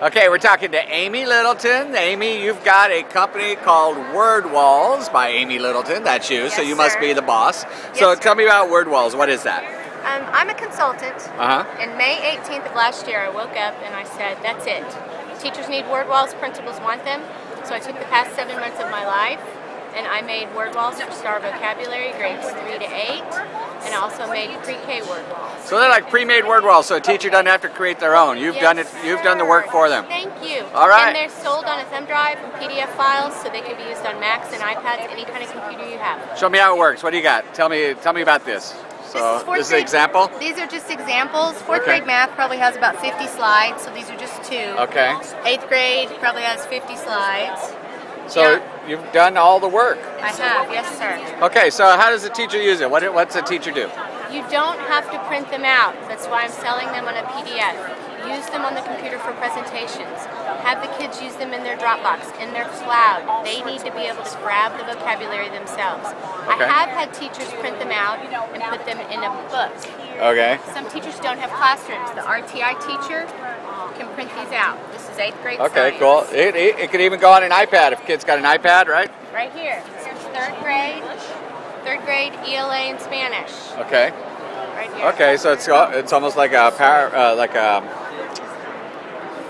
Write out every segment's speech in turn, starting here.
Okay, we're talking to Amy Littleton. Amy, you've got a company called Word Walls by Amy Littleton. That's you, Yes, so you must be the boss. so Yes, tell me about Word Walls. What is that? Um, I'm a consultant. Uh huh. And May 18th of last year, I woke up and I said, that's it. Teachers need word walls, principals want them. So I took the past seven months of my life and I made word walls for STAAR vocabulary, grades 3 to 8, and also made pre-K word walls. So they're like pre-made Word Walls, so a teacher doesn't have to create their own. You've Yes, done it. You've done the work for them. Thank you. All right. And they're sold on a thumb drive and PDF files, so they can be used on Macs and iPads, any kind of computer you have. Show me how it works. What do you got? Tell me. Tell me about this. So fourth this is an example. These are just examples. Fourth Okay. grade math probably has about 50 slides, so these are just two. Okay. Eighth grade probably has 50 slides. So Yeah. you've done all the work. I have, yes, sir. Okay. So how does the teacher use it? What, what's the teacher do? You don't have to print them out. That's why I'm selling them on a PDF. Use them on the computer for presentations. Have the kids use them in their Dropbox, in their cloud. They need to be able to grab the vocabulary themselves. Okay. I have had teachers print them out and put them in a book. Okay. Some teachers don't have classrooms. The RTI teacher can print these out. This eighth grade Okay. science. Cool. It, it, it could even go on an iPad if kids got an iPad, right? Right here. Here's third grade. Third grade ELA and Spanish. Okay. Right here. Okay. So it's uh, it's almost like a power, uh, like a.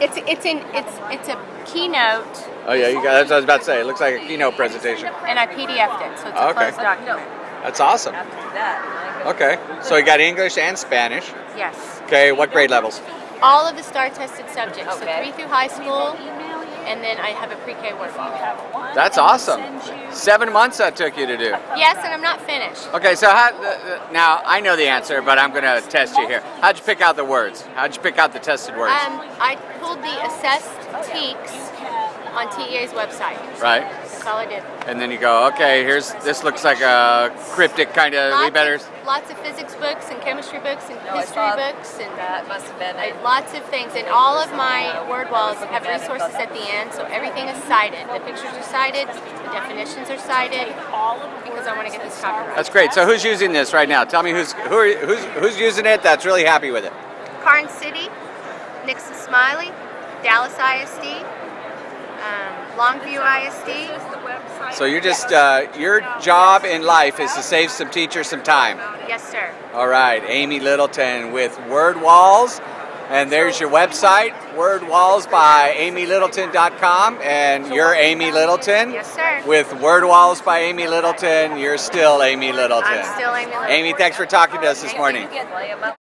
It's it's in it's it's a keynote, Oh yeah, you got. That's what I was about to say. It looks like a keynote presentation. and I PDF'd it, so it's a Okay. closed document. That's awesome. Okay. So you got English and Spanish. Yes. Okay. What grade levels? All of the STAAR tested subjects, so three through high school, and then I have a pre-K workbook. That's awesome. Seven months that took you to do. Yes, and I'm not finished. Okay, so how, uh, now I know the answer, but I'm going to test you here. How'd you pick out the words? How'd you pick out the tested words? Um, I pulled the assessed TEKS on TEA's website. right? That's all I did. And then you go, okay, here's this looks like a cryptic kind of. We Lots better. of, lots of physics books and chemistry books and I history books and That must have been I- it. lots of things. And all of my word walls have resources at the end, so everything is cited. The pictures are cited, the definitions are cited, because I want to get this copyright. That's great. So who's using this right now? Tell me who's who are, who's who's using it that's really happy with it. Karnes City, Nixon Smiley, Dallas ISD, Longview ISD. So you're just uh, your job in life is to save some teachers some time. Yes, sir. All right, Amy Littleton with Word Walls. And there's your website, Word Walls by AmyLittleton.com. And you're Amy Littleton. Yes, sir. With Word Walls by Amy Littleton, you're still Amy Littleton. I'm still Amy Littleton. Amy, thanks for talking to us this morning. Lay 'em up.